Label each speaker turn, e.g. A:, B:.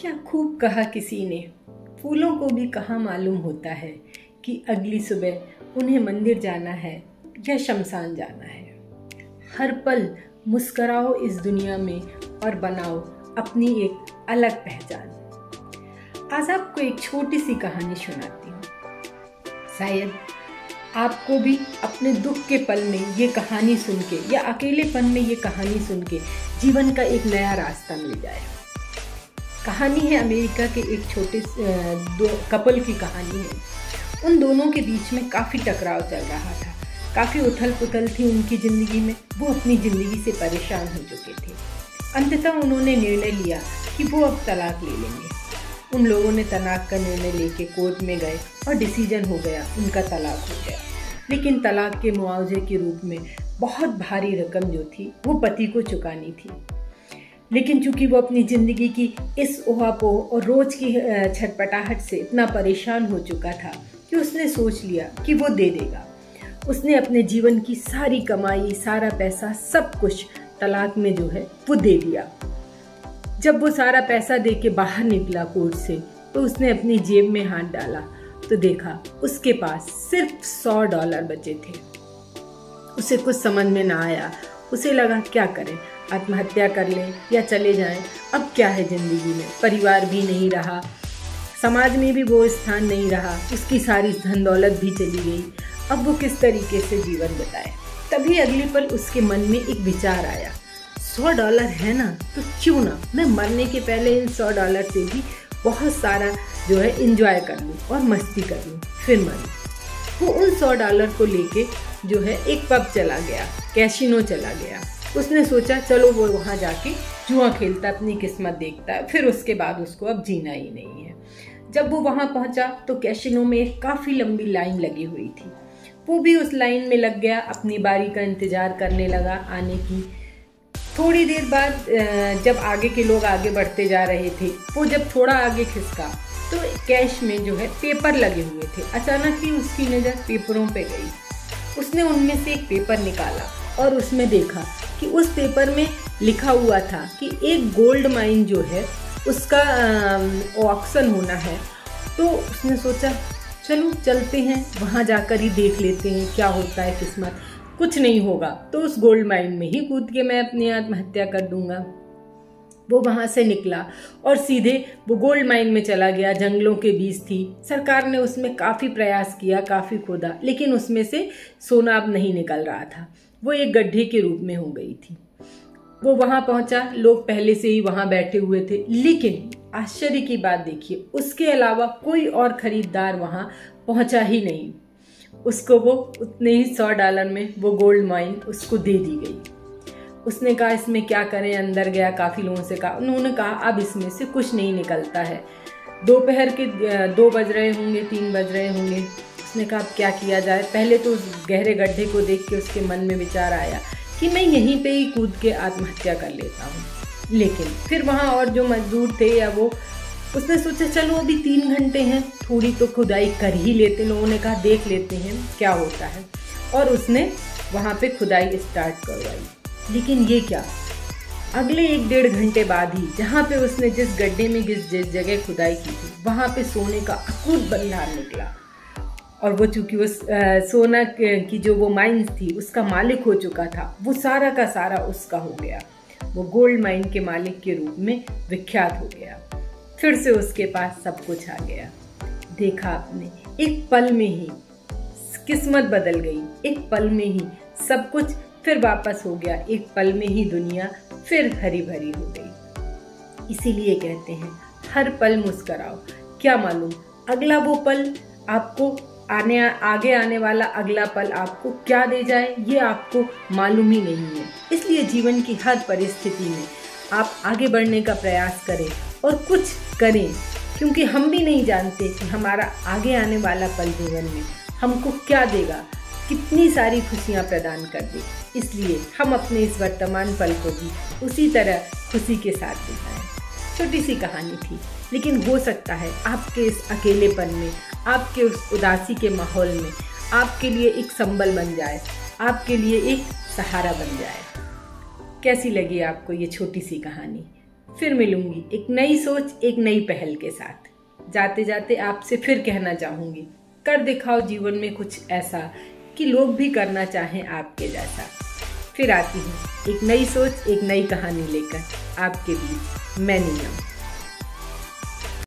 A: क्या खूब कहा किसी ने? फूलों को भी कहाँ मालूम होता है कि अगली सुबह उन्हें मंदिर जाना है या शमशान जाना है। हर पल मुस्कराओ इस दुनिया में और बनाओ अपनी एक अलग पहचान। आज आपको एक छोटी सी कहानी सुनाती हूँ। शायद आपको भी अपने दुख के पल में ये कहानी सुन के या अकेलेपन में ये कहानी सुन के जीवन का एक नया रास्ता मिल जाए। कहानी है अमेरिका के एक छोटे दो कपल की कहानी है। उन दोनों के बीच में काफ़ी टकराव चल रहा था। काफ़ी उथल पुथल थी उनकी ज़िंदगी में। वो अपनी ज़िंदगी से परेशान हो चुके थे। अंततः उन्होंने निर्णय लिया कि वो अब तलाक ले लेंगे। उन लोगों ने तलाक का निर्णय लेके कोर्ट में गए और डिसीज़न हो गया, उनका तलाक हो गया। लेकिन तलाक के मुआवजे के रूप में बहुत भारी रकम जो थी, वो पति को चुकानी थी। लेकिन चूँकि वो अपनी ज़िंदगी की इस ओहापो और रोज़ की छटपटाहट से इतना परेशान हो चुका था कि उसने सोच लिया कि वो दे देगा। उसने अपने जीवन की सारी कमाई, सारा पैसा, सब कुछ तलाक में जो है वो दे दिया। जब वो सारा पैसा दे के बाहर निकला कोर्ट से तो उसने अपनी जेब में हाथ डाला तो देखा उसके पास सिर्फ़ सौ डॉलर बचे थे। उसे कुछ समझ में ना आया उसे लगा क्या करें? आत्महत्या कर लें या चले जाएँ? अब क्या है ज़िंदगी में? परिवार भी नहीं रहा। समाज में भी वो स्थान नहीं रहा। उसकी सारी धन दौलत भी चली गई। अब वो किस तरीके से जीवन बताए? तभी अगले पल उसके मन में एक विचार आया। सौ डॉलर है ना? तो क्यों ना? मैं मरने के पहले इन सौ डॉलर से भी बहुत सारा जो है इंजॉय कर लूँ और मस्ती कर लूँ। फिर मरूँ। वो उन सौ डॉलर को लेके जो है एक पब चला गया कैशिनो चला गया। उसने सोचा, चलो वो वहाँ जाके जुआ खेलता, अपनी किस्मत देखता है, फिर उसके बाद उसको अब जीना ही नहीं है। जब वो वहाँ पहुँचा तो कैशिनो में एक काफ़ी लंबी लाइन लगी हुई थी। वो भी उस लाइन में लग गया, अपनी बारी का इंतज़ार करने लगा आने की। थोड़ी देर बाद जब आगे के लोग आगे बढ़ते जा रहे थे, वो जब थोड़ा आगे खिसका तो कैश में जो है पेपर लगे हुए थे। अचानक ही उसकी नज़र पेपरों पे गई। उसने उनमें से एक पेपर निकाला और उसमें देखा कि उस पेपर में लिखा हुआ था कि एक गोल्ड माइन जो है, उसका ऑक्शन होना है। तो उसने सोचा, चलो, चलते हैं, वहाँ जाकर ही देख लेते हैं क्या होता है किस्मत। कुछ नहीं होगा तो उस गोल्ड माइन में ही कूद के मैं अपनी आत्महत्या कर दूँगा। वो वहाँ से निकला और सीधे वो गोल्ड माइन में चला गया, जंगलों के बीच थी। सरकार ने उसमें काफ़ी प्रयास किया, काफ़ी खोदा, लेकिन उसमें से सोना अब नहीं निकल रहा था। वो एक गड्ढे के रूप में हो गई थी। वो वहाँ पहुँचा, लोग पहले से ही वहाँ बैठे हुए थे। लेकिन आश्चर्य की बात देखिए, उसके अलावा कोई और खरीदार वहाँ पहुँचा ही नहीं। उसको वो उतने ही सौ डॉलर में वो गोल्ड माइन उसको दे दी गई। उसने कहा, इसमें क्या करें? अंदर गया, काफ़ी लोगों से कहा। उन्होंने कहा, अब इसमें से कुछ नहीं निकलता है। दोपहर के दो बज रहे होंगे, तीन बज रहे होंगे। उसने कहा, अब क्या किया जाए? पहले तो उस गहरे गड्ढे को देख के उसके मन में विचार आया कि मैं यहीं पे ही कूद के आत्महत्या कर लेता हूँ। लेकिन फिर वहाँ और जो मजदूर थे या वो, उसने सोचा, चलो अभी तीन घंटे हैं, थोड़ी तो खुदाई कर ही लेते। लोगों ने कहा, देख लेते हैं, क्या होता है। और उसने वहाँ पे खुदाई स्टार्ट करवाई। लेकिन ये क्या? अगले एक डेढ़ घंटे बाद ही जहाँ पे उसने जिस गड्ढे में जिस जगह खुदाई की थी, वहाँ पे सोने का अकूत बंधार निकला। और वो चूँकि वो सोना की जो वो माइंस थी, उसका मालिक हो चुका था, वो सारा का सारा उसका हो गया। वो गोल्ड माइन के मालिक के रूप में विख्यात हो गया। फिर से उसके पास सब कुछ आ गया। देखा आपने, एक पल में ही किस्मत बदल गई। एक पल में ही सब कुछ फिर वापस हो गया एक पल में ही दुनिया फिर हरी भरी हो गई। इसीलिए कहते हैं, हर पल मुस्कराओ। क्या मालूम, अगला वो पल आपको आने, आगे आने वाला अगला पल आपको क्या दे जाए, ये आपको मालूम ही नहीं है। इसलिए जीवन की हर परिस्थिति में आप आगे बढ़ने का प्रयास करें और कुछ करें, क्योंकि हम भी नहीं जानते कि हमारा आगे आने वाला पल जीवन में हमको क्या देगा। कितनी सारी खुशियाँ प्रदान कर दे। इसलिए हम अपने इस वर्तमान पल को भी उसी तरह खुशी के साथ बिताएँ। छोटी सी कहानी थी, लेकिन हो सकता है आपके इस अकेलेपन में, आपके उस उदासी के माहौल में, आपके लिए एक संबल बन जाए, आपके लिए एक सहारा बन जाए। कैसी लगी आपको ये छोटी सी कहानी? फिर मिलूँगी एक नई सोच, एक नई पहल के साथ। जाते जाते आपसे फिर कहना चाहूँगी, कर दिखाओ जीवन में कुछ ऐसा कि लोग भी करना चाहें आपके जैसा। फिर आती हूँ एक नई सोच, एक नई कहानी लेकर। आपके बीच मैं नीलम।